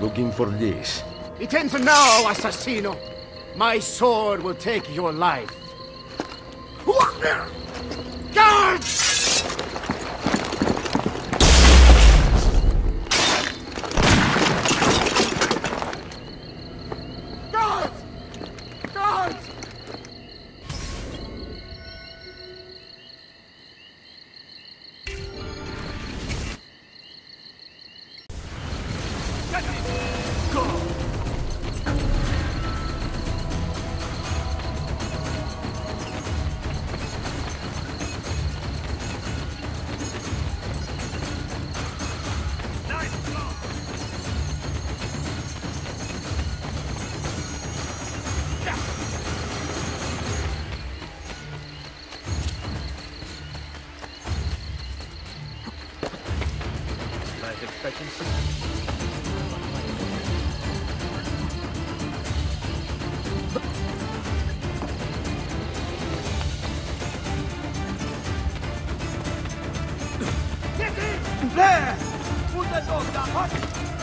looking for this. It ends now, assassino! My sword will take your life. Guards! Guards! Guards! Expectancy? There! Put the dog down!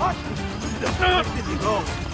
Hush! Don't he go!